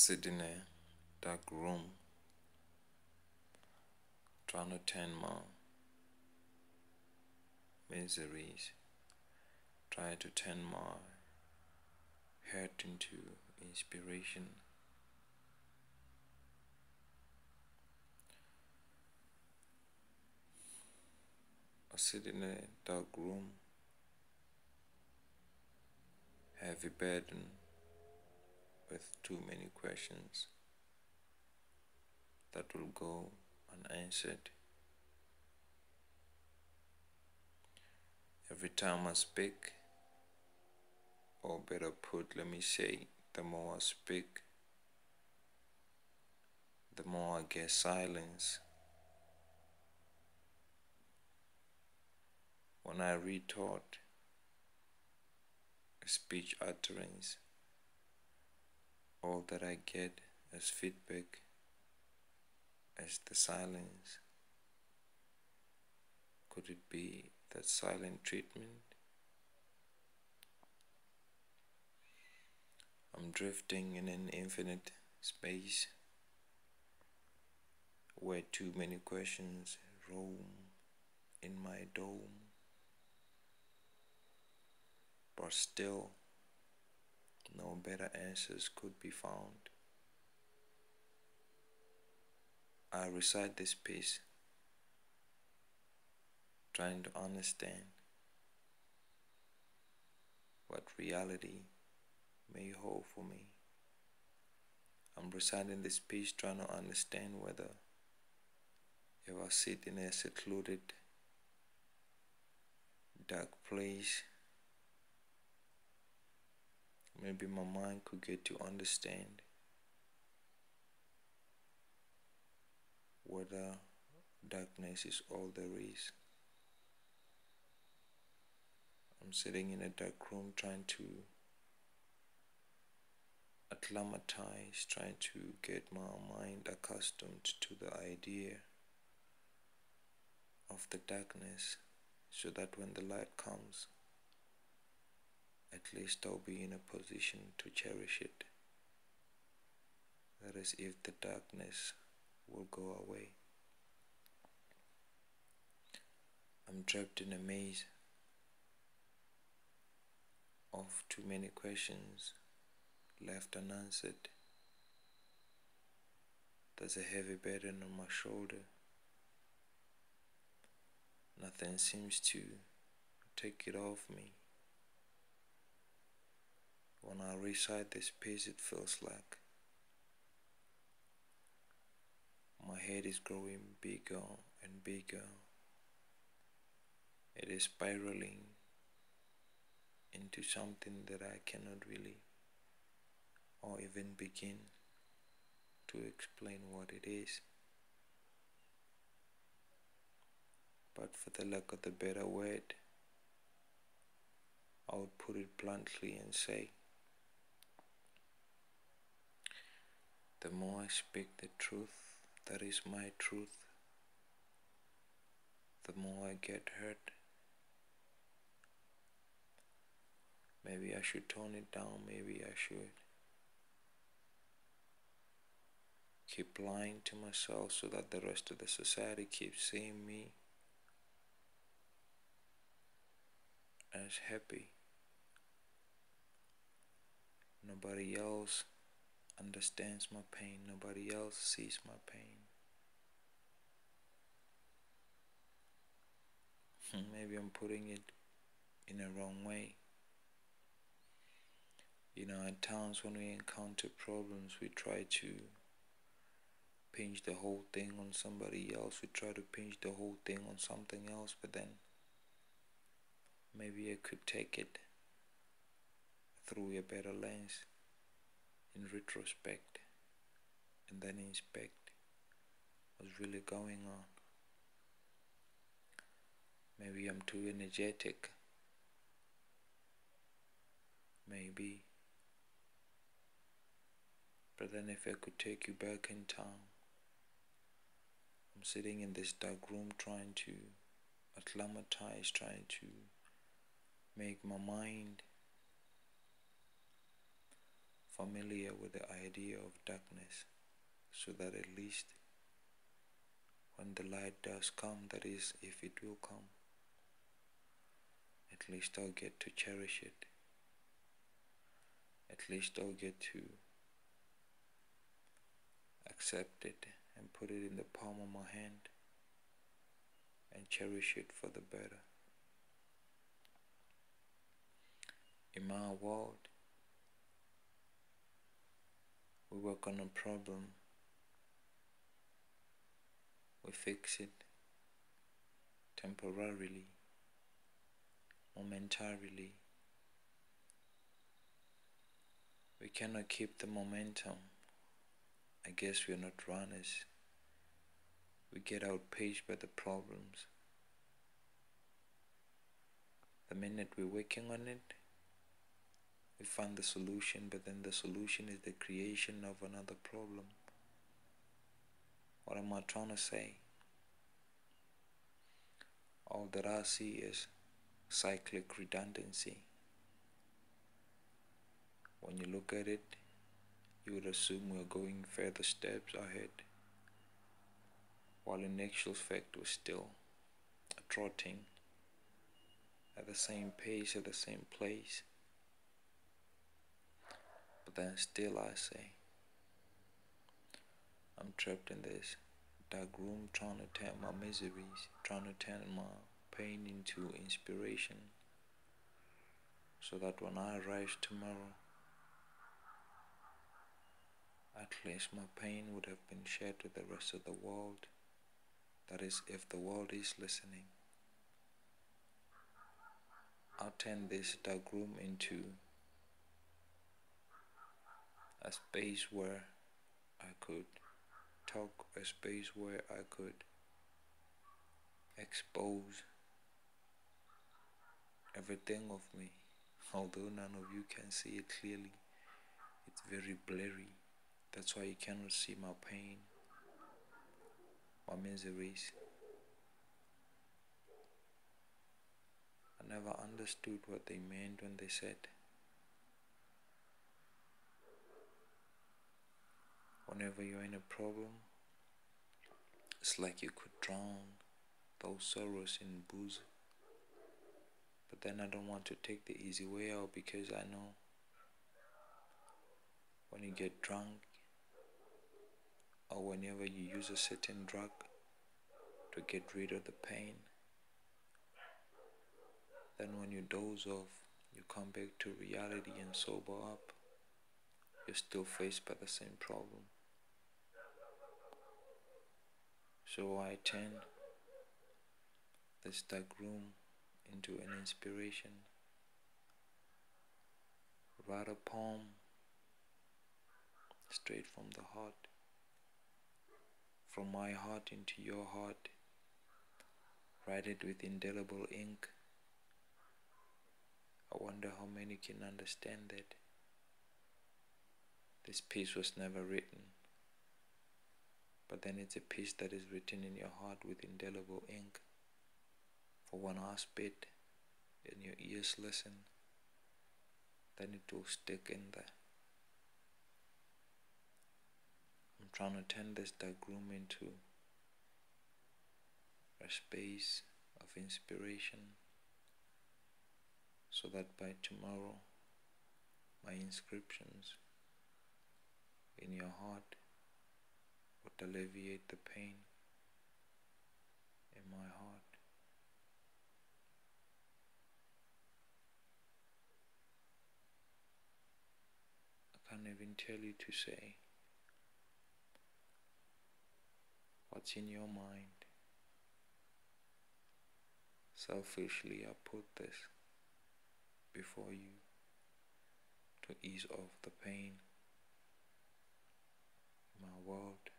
sit in a dark room trying to turn my miseries, try to turn my hurt into inspiration. I sit in a dark room, heavy burden with too many questions that will go unanswered. Every time I speak, or better put, let me say, the more I speak, the more I get silence. When I retort, speech utterance, all that I get as feedback is the silence. Could it be that silent treatment? I'm drifting in an infinite space where too many questions roam in my dome, but still no better answers could be found. I recite this piece trying to understand what reality may hold for me. I'm reciting this piece trying to understand whether if I sit in a secluded dark place maybe my mind could get to understand whether darkness is all there is. I'm sitting in a dark room trying to acclimatize, trying to get my mind accustomed to the idea of the darkness so that when the light comes, at least I'll be in a position to cherish it. That is, if the darkness will go away. I'm trapped in a maze of too many questions left unanswered. There's a heavy burden on my shoulder. Nothing seems to take it off me. When I recite this piece, it feels like my head is growing bigger and bigger. It is spiraling into something that I cannot really or even begin to explain what it is. But for the lack of the better word, I would put it bluntly and say, the more I speak the truth, that is my truth, the more I get hurt. Maybe I should tone it down, maybe I should keep lying to myself so that the rest of the society keeps seeing me as happy. Nobody else understands my pain, nobody else sees my pain. Hmm, maybe I'm putting it in a wrong way. You know, at times when we encounter problems, we try to pinch the whole thing on somebody else. We try to pinch the whole thing on something else, but then maybe I could take it through a better lens in retrospect and then inspect what's really going on. Maybe I'm too energetic. Maybe. But then, if I could take you back in time, I'm sitting in this dark room trying to acclimatize, trying to make my mind familiar with the idea of darkness so that at least when the light does come, that is, if it will come, at least I'll get to cherish it. At least I'll get to accept it and put it in the palm of my hand and cherish it for the better. In my world, we work on a problem, we fix it temporarily, momentarily. We cannot keep the momentum. I guess we are not runners. We get outpaced by the problems. The minute we're working on it, we find the solution, but then the solution is the creation of another problem. What am I trying to say? All that I see is cyclic redundancy. When you look at it, you would assume we're going further steps ahead, while in actual fact we're still trotting at the same pace, at the same place. But then still I say, I'm trapped in this dark room trying to turn my miseries, trying to turn my pain into inspiration so that when I arrive tomorrow, at least my pain would have been shared with the rest of the world. That is, if the world is listening. I'll turn this dark room into a space where I could talk, a space where I could expose everything of me. Although none of you can see it clearly, it's very blurry. That's why you cannot see my pain, my miseries. I never understood what they meant when they said, whenever you're in a problem, it's like you could drown those sorrows in booze. But then I don't want to take the easy way out because I know when you get drunk, or whenever you use a certain drug to get rid of the pain. Then, when you doze off, you come back to reality and sober up, you're still faced by the same problem. So, I turn this dark room into an inspiration. Write a poem straight from the heart from my heart into your heart. Write it with indelible ink. I wonder how many can understand that. This piece was never written, but then it's a piece that is written in your heart with indelible ink. For one I spit and your ears listen, then it will stick in there. I'm trying to turn this dark room into a space of inspiration so that by tomorrow my inscriptions in your heart would alleviate the pain in my heart. I can't even tell you to say what's in your mind. Selfishly, I put this before you to ease off the pain in my world.